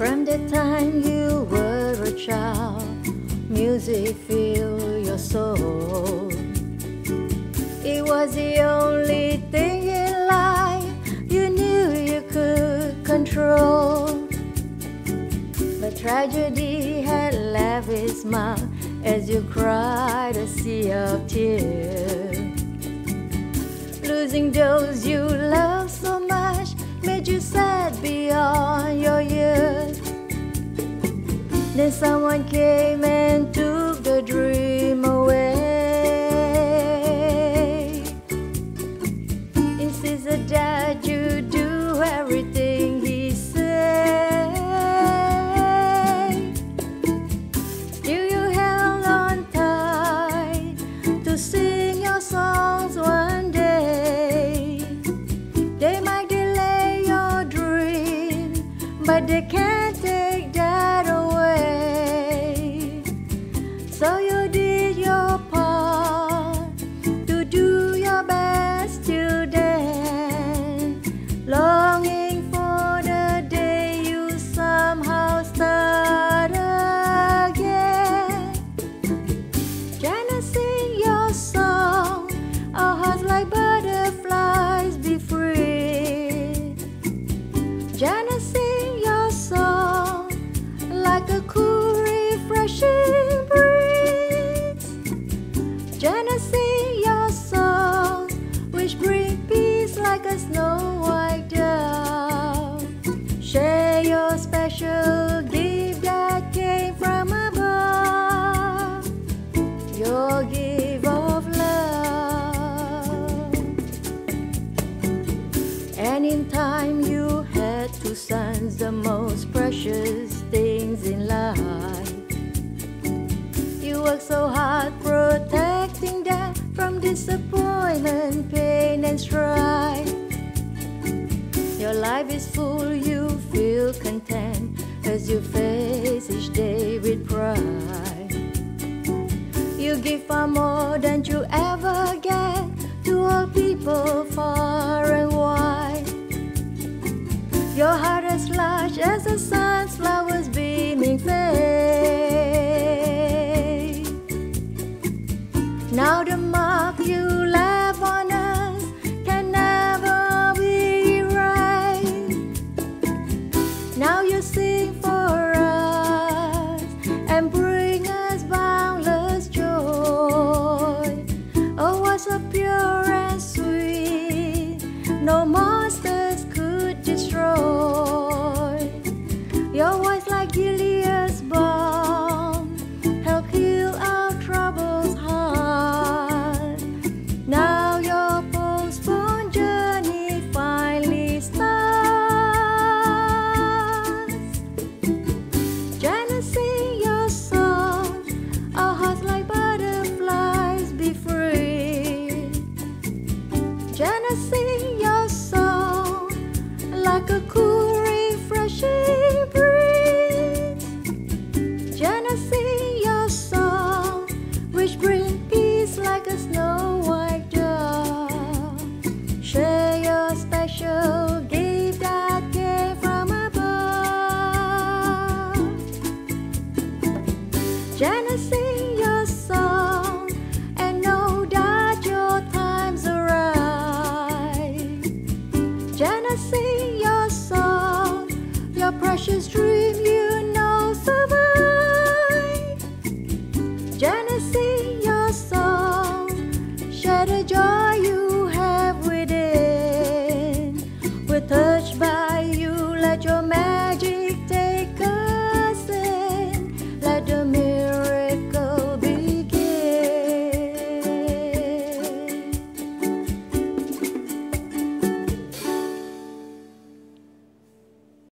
From the time you were a child, music filled your soul. It was the only thing in life you knew you could control. But tragedy had left its mark as you cried a sea of tears. Losing those you loved someone came and took the dream away. Insisted that you do everything he said. Still you held on tight to sing your songs one day. They might delay your dream, but they can't Janet, sing your song like a cool, refreshing breeze. Janet, sing your song, which bring peace like a snow white dove. Share your special gift that came from above. Your gift of love. And in time the most precious things in life. You work so hard protecting them from disappointment, pain, and strife. Your life is full, you feel content as you face each day with pride. You give far more than you ever get to all people far and wide. Your heart as large as the sunflower's beaming face. Now the mark you left on us can never be erased. Now you sing for us and bring us boundless joy. Oh, what's so pure and sweet, no more.